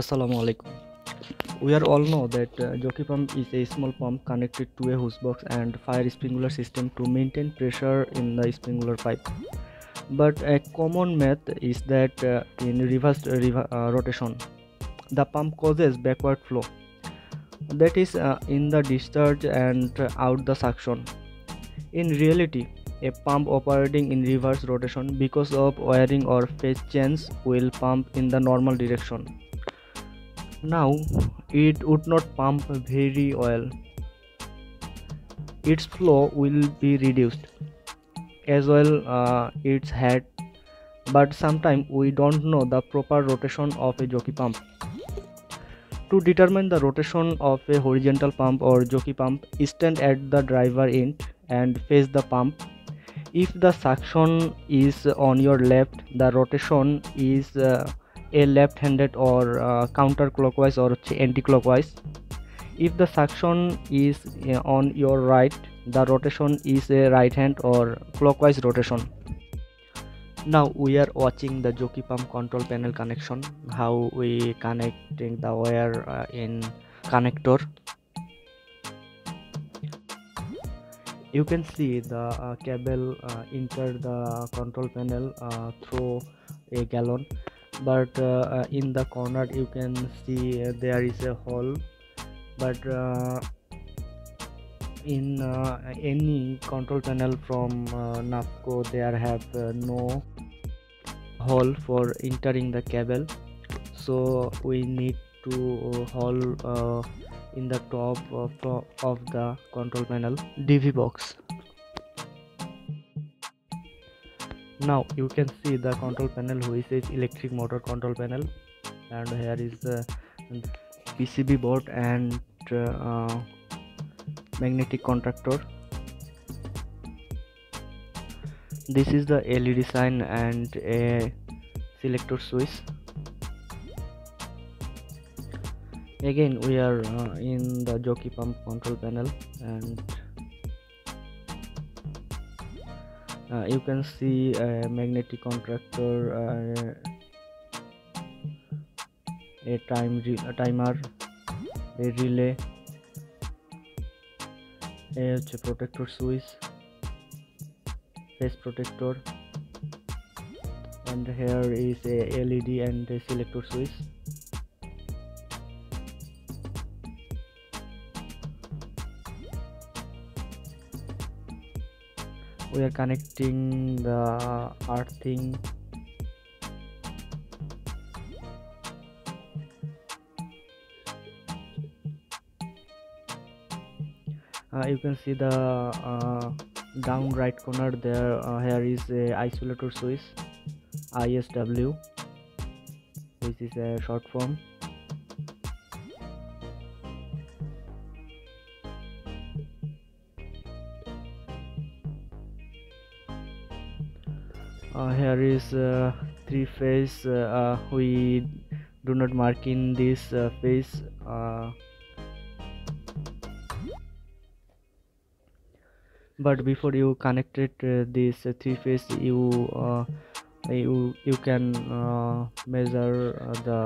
Assalamu alaikum. We are all know that uh, jockey pump is a small pump connected to a hose box and fire sprinkler system to maintain pressure in the sprinkler pipe. But a common myth is that uh, in reverse uh, uh, rotation, the pump causes backward flow. That is uh, in the discharge and out the suction. In reality, a pump operating in reverse rotation because of wiring or phase change will pump in the normal direction now it would not pump very well. Its flow will be reduced. As well uh, its head. But sometimes we don't know the proper rotation of a jockey pump. To determine the rotation of a horizontal pump or jockey pump stand at the driver end and face the pump. If the suction is on your left the rotation is uh, a left-handed or uh, counterclockwise or anti-clockwise. If the suction is uh, on your right the rotation is a right hand or clockwise rotation. Now we are watching the jockey pump control panel connection how we connecting the wire uh, in connector. You can see the uh, cable uh, enter the control panel uh, through a gland but uh, uh, in the corner you can see uh, there is a hole but in any control panel from NAFFCO there have no hole for entering the cable. So we need to hole in the top of, of the control panel DB box now you can see the control panel which is electric motor control panel. And here is the PCB board and uh, magnetic contactor this is the LED sign and a selector switch. Again we are uh, in the jockey pump control panel and you can see a magnetic contractor uh, a time a timer a relay a protector switch phase protector and here is a led and a selector switch we are connecting the earthing uh, you can see the uh, down right corner there uh, here is a isolator switch ISW which is a short form here is uh, three phase uh, we do not mark in this phase but before you connected uh, this uh, three phase you uh, you you can measure the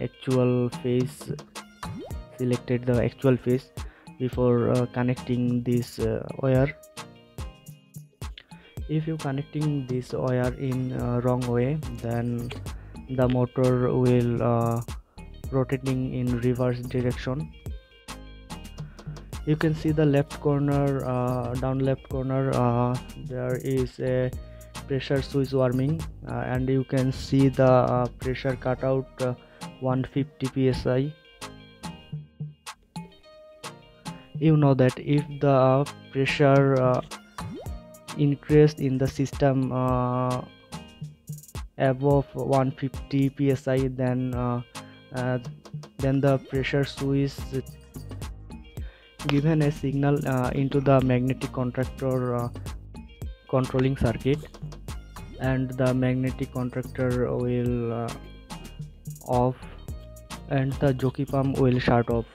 actual phase selected the actual phase before connecting this wire if you connecting this wire in uh, wrong way then the motor will uh, rotating in reverse direction. You can see the left corner uh, down left corner uh, there is a pressure switch warming uh, and you can see the uh, pressure cutout 150 psi you know that if the pressure increased in the system uh, above 150 psi then uh, uh, then the pressure switch. Given a signal uh, into the magnetic contractor uh, controlling circuit and the magnetic contractor will uh, off and the jockey pump will shut off